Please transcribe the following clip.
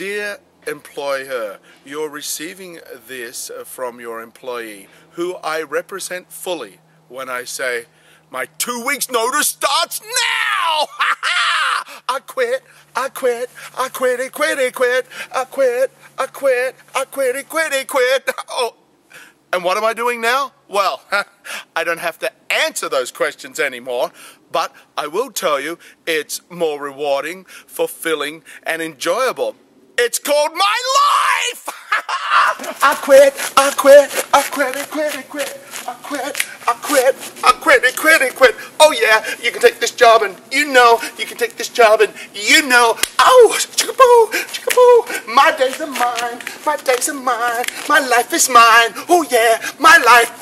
Dear employer, you're receiving this from your employee, who I represent fully when I say, my two weeks notice starts now! I quit, I quit, I quit I quit I quit, I quit, I quit, I quit it, quit it, quit. Oh, and what am I doing now? Well, I don't have to answer those questions anymore, but I will tell you it's more rewarding, fulfilling, and enjoyable. It's called my life! I quit, I quit, I quit it, quit it, quit. I quit, I quit, I quit it, quit it, quit. Oh yeah, you can take this job and you know you can take this job and you know. Oh, chickaboo, chickaboo. My days are mine, my days are mine, my life is mine. Oh yeah, my life.